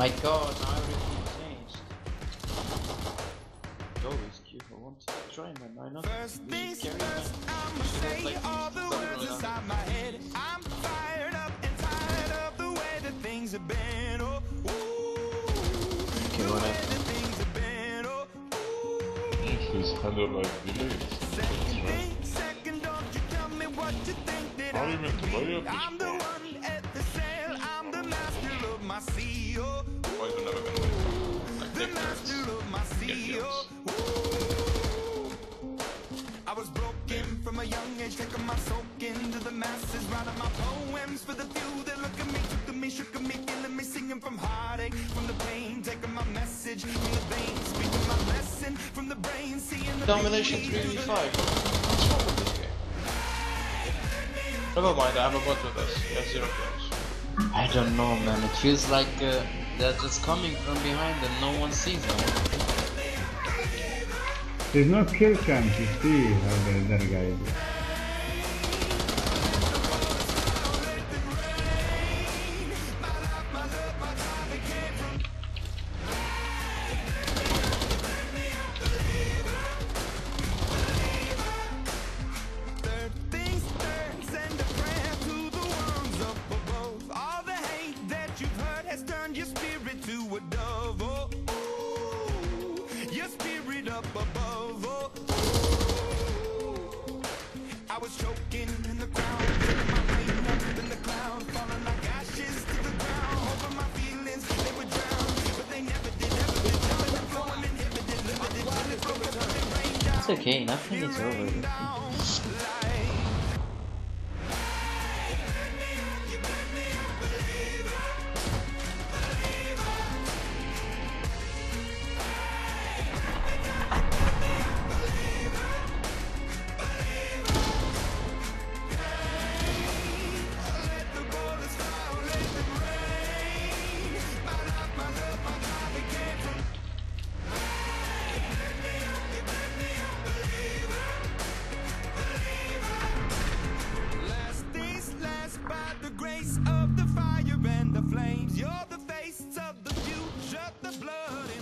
My god, now everything changed. Go risky if I want to try man, why not? First things first. I'ma say Like, all the don't words really inside my head. I'm fired up and tired of the way that things have been. Oh, ooh, the way that things have been. Oh, ooh. He's kind of like delayed. Second thing, second, don't you tell me what you think that How are you I meant to buy up this I'm the one at the sail, I'm the master of my sea. Get I was broken from a young age, taking my soak into the masses, writing my poems for the few that look at me, took at me, shook at me, feeling me, singing from heartache, from the pain, taking my message from the veins, speaking my lesson from the brain, seeing the Domination beauty 3v5. What's wrong with this game? Never mind, I have a bot with us. We have zero kills. I don't know, man. It feels like uh, they're just coming from behind and no one sees them. There's no kill cam to see how the other guy is. Third up above. Oh. I was choking in the my up in the cloud, falling like ashes to the ground. My feelings they would drown, but they never did, never did. And flowing, inhibited, limited, till it broke up rained down. It's okay, nothing is over. Flames. You're the face of the future, the blood